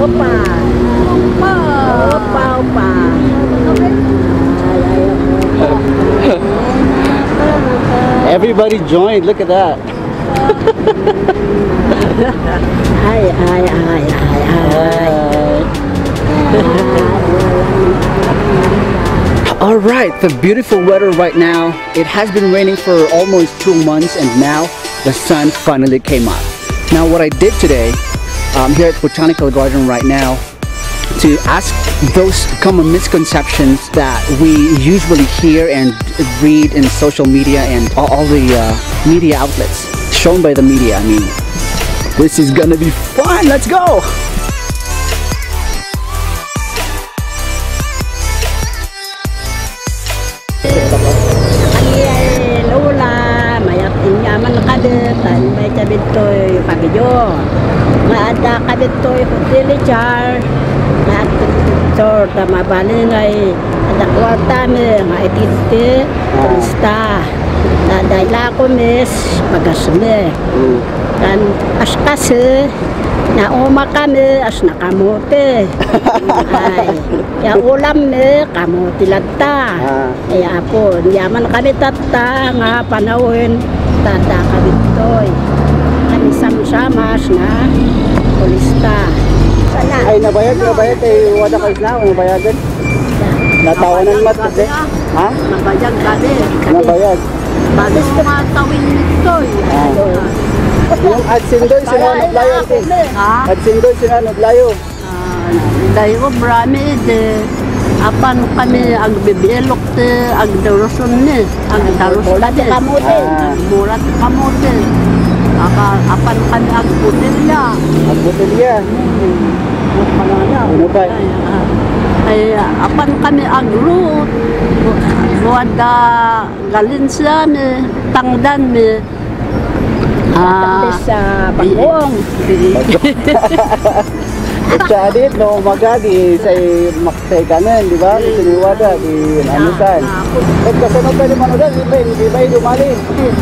Opa. Opa. Opa, opa. Everybody joined. Look at that. ay, ay, ay, ay, ay. All right, the beautiful weather right now. It has been raining for almost two months, and now the sun finally came up. Now, what I did today, um, here at Botanical Garden right now, to ask those common misconceptions that we usually hear and read in social media and all, all the uh, media outlets shown by the media. I mean, this is gonna be fun. Let's go. Inyaman kadet, ay may cabitoy pagyo. Maada kabitoy hoteli char, maat tor tama balingay, ada kwarta me, maitite, turista. Dadayla ko mes, pagasme. Kan askase, na uma kami as nakamote. Ay, ya ulam me kamote latta. Ah. Kaya po, yaman kami tata nga panawin tata kami toy. Kami samsamas na kulista. Sana. Ay, nabayad, nabayad kay Wada Kalsna, nabayagan. Natawanan mat kasi. Ha? Nabayag kami. Nabayad. Balis tumatawin nito eh. Ah. Yung adsindoy, sino naglayo? Ha? Adsindoy, sino naglayo? Ah, Dahil ko marami de. Apan kami ag bibelok te ag daruson ni. Ag daruson Mula di kamote. Ah. Murat kamote. Aka, apan kami ag putilya. Agbotelya. Ano ba? Ay, ah, ay apan kami ag root. Buwada galin siya mi. Tangdan mi. Tapos sa pagbuong. Sa adit, no, umaga, di sa maksay kanan, di ba? Di siniwada, di anusan. At kasunod pa naman ulit, di ba? Di ba dumali?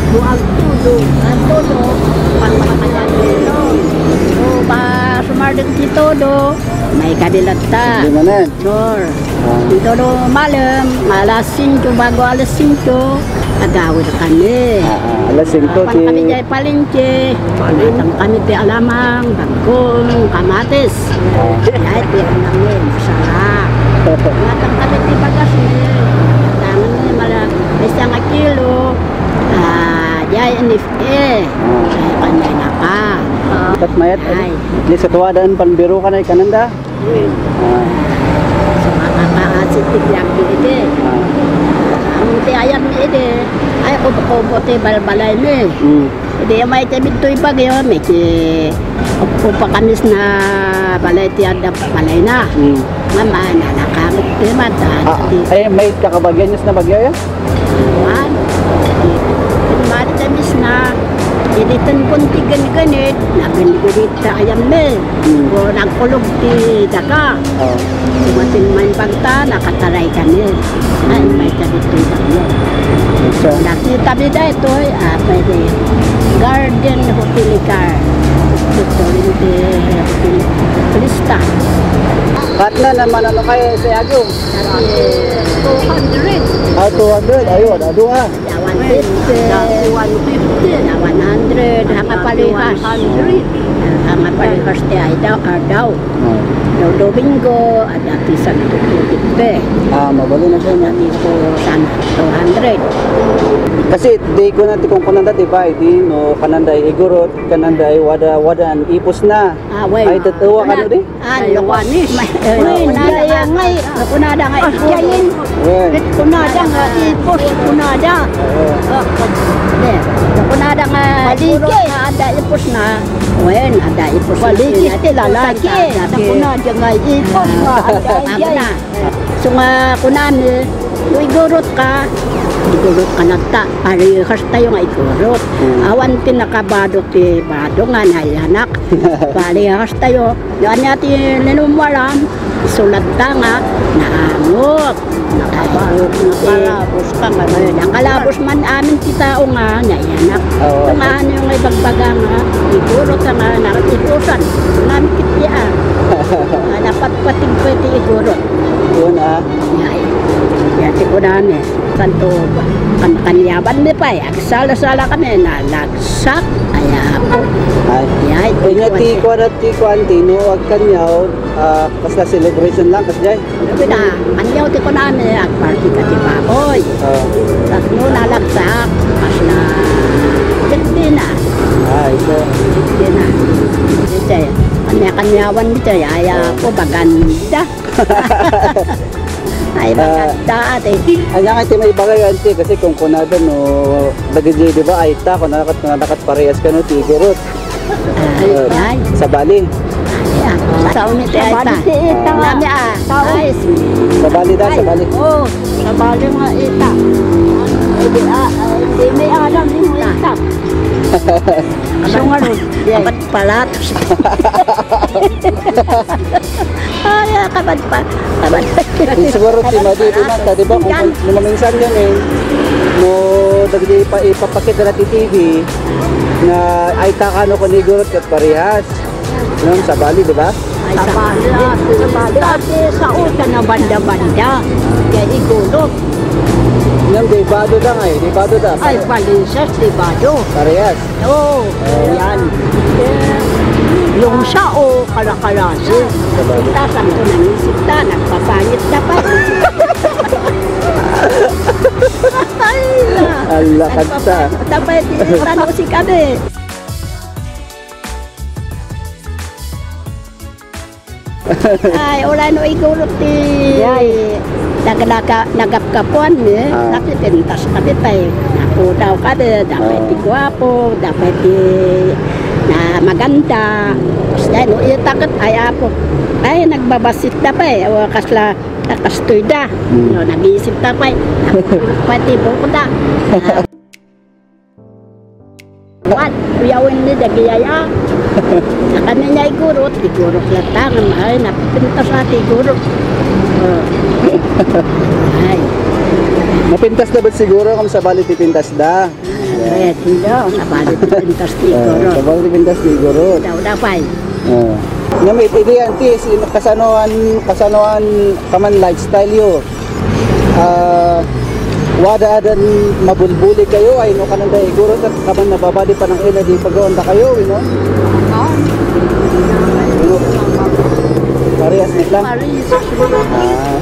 Buang tudo. Ang todo, pangmakayan dito. O ba, sumardeng dito do, may kabilata. Di manan. Sure. Ah. Dito do malam, alas 5 bago alas 5, agawid kami. Ah, ah, alas 5 Pan ti... kami jay palengke, matang kami ti alamang, bagkong, kamatis. Jay ti namin, masarap. Matang kami ti bagas ni, tangan ni mala, isang kilo, ah, jay nif eh, jay kanyay na ka. Kat mayat, Ay. di sa tuwadan, panbiro ka na kananda. Ah, So makakaasit ti biyak di ide. ah, ti ayan ni ide, ay kubo-kubo ti balbalay ni. mm. Hindi may tabit to bagyo, may ti upa kamis na balay ti ada balay na. Mm. Mama na nakamit ti mata. Ah, ay, may kakabagyan na bagyo yan? man. Ilitan pun ti ganit, naganit ta ayam me. O nagkulog ti daka. Oh. Tumating man pagta, nakataray kami. Ay, may tabit to bagyo. So, Nakita bida ito, ah, pwede. Garden Hotelicar. Ito rin di Hotelista. Kat na naman ano kayo sa hundred. Yes. 200. Uh, 200. Ayun, ano ha? hundred. 150. hundred. Yeah, hundred. Yeah, 100. Hanga palihas. 100. Hanga palihas di Idaho. Yung ada at ati Santo Ah, mabalo na siya. Ati ko San 200. Kasi di ko na kung kananda, di ba? Di no, kananda ay igurot, kananda ay wada, ipos na. Ah, well, ay tatawa ka na di? Ay, lukwanis. Kunada lukwanis. Ay, kunada Ay, lukwanis. Kunada nga ipos, kunada. Kunada nga ligi. Ada ipos na. Wen, ada ipos. Ligi, tila lagi. Kunada. Nga ipos nga. Ada na. So nga kunani, igurot ka. Igurot ka na ta. Parehas tayo nga igurot. Hmm. Awan ti nakabado ti bado nga nayanak. Parehas tayo. Yan ti ninumwaram isulat ta nga naangot. Nakalabos nakalabos ka man eh, nakalabos man amin ti tao nga nga yanak oh, tungahan okay. yung ibagbaga nga ah. Ah, iguro ta nga nakatitusan namin kitian dapat patig pati iguro. Yun ah yan sigurami santo ba? Kanyaban mi pa, agsala-sala kami, nalagsak, aya po. Ay. Yay, Kanya ti ko na ti ko antino ag kanyaw ah, kasla celebration lang kasjay. Sabi na, kanyaw ti ko namin, agparty ka ti baboy. Ah, Tapos no, nalagsak, pas na, hindi na, ay so hindi na. Hindi, kanya-kanyawan dito, aya po, baganda. Ay, baganda, ate. Anya nga ti may bagay anti kasi kung kunada no dagiti di ba ay ta kung nakat nakat parehas ka no tigurot Ay, ay. sa Bali. Ayan, sa umite ay Sa ta. bali si Ita nga. Nami ah. Tao. Ay, Sa Bali da, sa Bali. Oh, sa bali nga ita. Hindi, ah, ah, hindi may alam din mo ita. So nga rin. Kabat pa. Kabat. Di siguro ti madi di man ta di ba kung maminsan yan eh no dagiti pa ipapakita na ti TV na ay ta kano ko ni gurot kat parehas. No, sa Bali di ba? Ay, Sa bali, sa bali. Dati sa uta na banda-banda. Kaya igulot. Yung di bado da nga eh, di bado da. Ay, palinsas, libado. Parehas. Oo, yan. Eh, Yung siya o Bali. Tasan ko nang isip ta, nagpapangit na pa. Ay. Ala kanta. Tapos, tano si kami. Ay, wala no igulot ti nagalaka nagapkapuan eh. Ah. Nakipintas kami pa eh. Ako daw kami, dapat ti gwapo, dapat ti na maganda. Dahil, no, itakot ay apo. Ay, nagbabasit na pa eh. O, kasla, nakastoy da. Hmm. No, nag-iisip na pa eh. Pati buko da. Wat, uyawin ni dagiyaya. Sa kanya niya igurot, igurot lang tangan. Ay, napipinta sa ating igurot. Oh. Ay, Napintas na ba siguro kung sa Bali tipintas da? Red, hindi. Nabalit pintas ti Ah, sa igurot. Bali tipintas siguro. Daw pa eh. Oh. Namit idi anti sin kasanuan kasanuan kaman lifestyle yo. Ah wada adan mabulbuli kayo ay no kanan dai guro at kaman nababadi pa ng ila di pagaon ta kayo no. Parehas nit lang. Marisas mo. Ah,